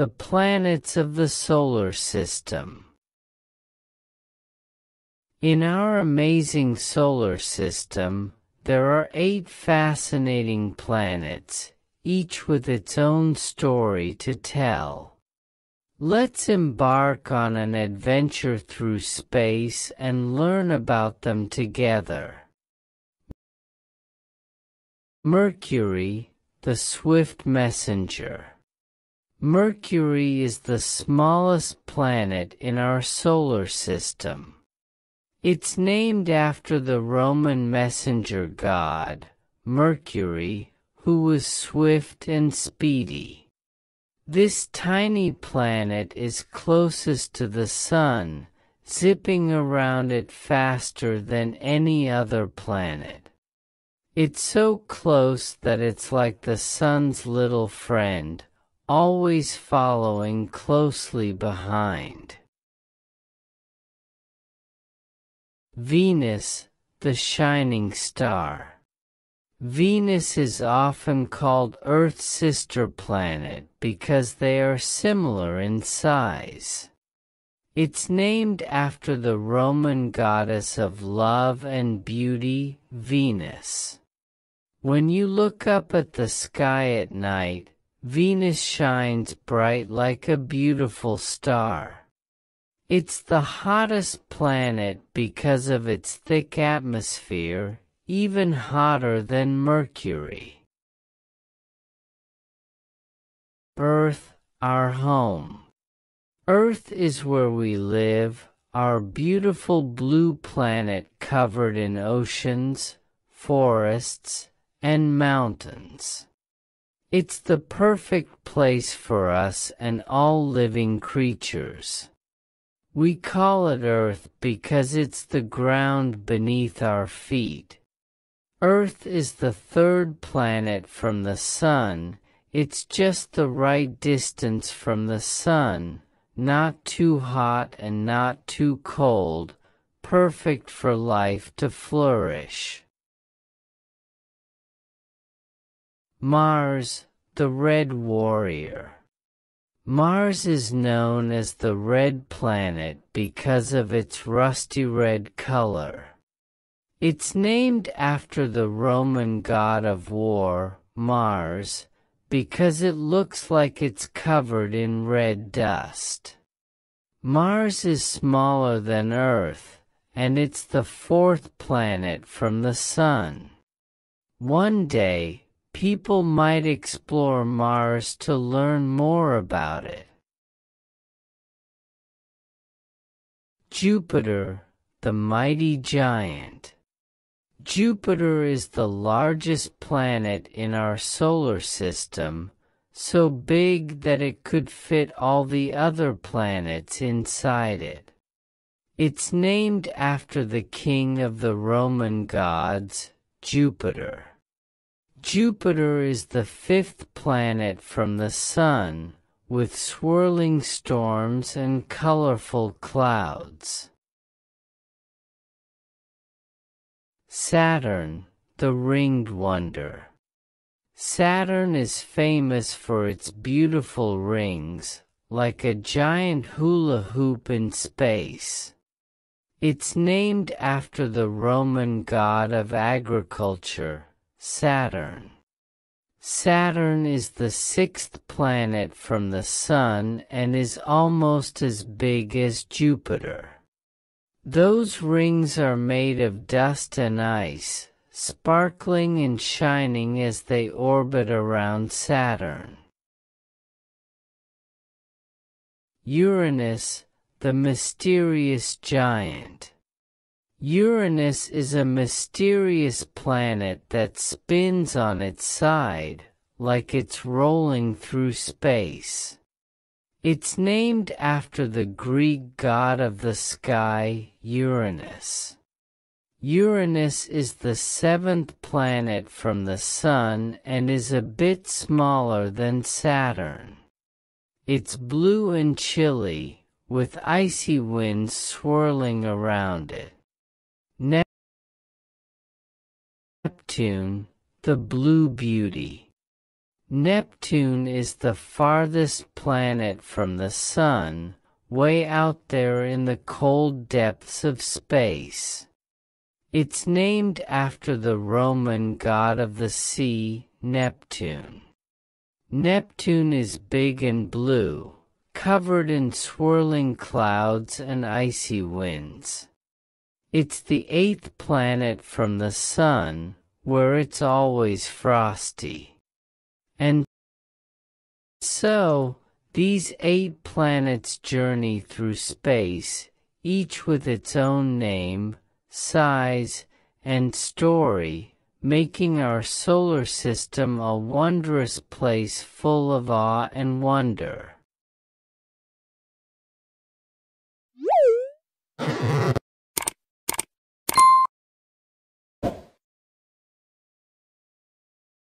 the planets of the solar system. In our amazing solar system, there are eight fascinating planets, each with its own story to tell. Let's embark on an adventure through space and learn about them together. Mercury, the swift messenger. Mercury is the smallest planet in our solar system. It's named after the Roman messenger god, Mercury, who was swift and speedy. This tiny planet is closest to the Sun, zipping around it faster than any other planet. It's so close that it's like the Sun's little friend, always following closely behind. Venus, the shining star. Venus is often called Earth's sister planet because they are similar in size. It's named after the Roman goddess of love and beauty, Venus. When you look up at the sky at night, Venus shines bright like a beautiful star. It's the hottest planet because of its thick atmosphere, even hotter than Mercury. Earth, our home. Earth is where we live, our beautiful blue planet covered in oceans, forests, and mountains. It's the perfect place for us and all living creatures. We call it Earth because it's the ground beneath our feet. Earth is the third planet from the Sun, it's just the right distance from the Sun, not too hot and not too cold, perfect for life to flourish. Mars, the Red Warrior Mars is known as the red planet because of its rusty red color. It's named after the Roman god of war, Mars, because it looks like it's covered in red dust. Mars is smaller than Earth, and it's the fourth planet from the Sun. One day, people might explore Mars to learn more about it. Jupiter, the mighty giant. Jupiter is the largest planet in our solar system, so big that it could fit all the other planets inside it. It's named after the king of the Roman gods, Jupiter. Jupiter is the fifth planet from the Sun, with swirling storms and colorful clouds. Saturn, the ringed wonder. Saturn is famous for its beautiful rings, like a giant hula hoop in space. It's named after the Roman god of agriculture, Saturn. Saturn is the sixth planet from the Sun and is almost as big as Jupiter. Those rings are made of dust and ice, sparkling and shining as they orbit around Saturn. Uranus, the mysterious giant. Uranus is a mysterious planet that spins on its side, like it's rolling through space. It's named after the Greek god of the sky, Uranus. Uranus is the seventh planet from the Sun and is a bit smaller than Saturn. It's blue and chilly, with icy winds swirling around it. Neptune, the Blue Beauty. Neptune is the farthest planet from the Sun, way out there in the cold depths of space. It's named after the Roman god of the sea, Neptune. Neptune is big and blue, covered in swirling clouds and icy winds. It's the eighth planet from the Sun, where it's always frosty. And so, these eight planets journey through space, each with its own name, size, and story, making our solar system a wondrous place full of awe and wonder.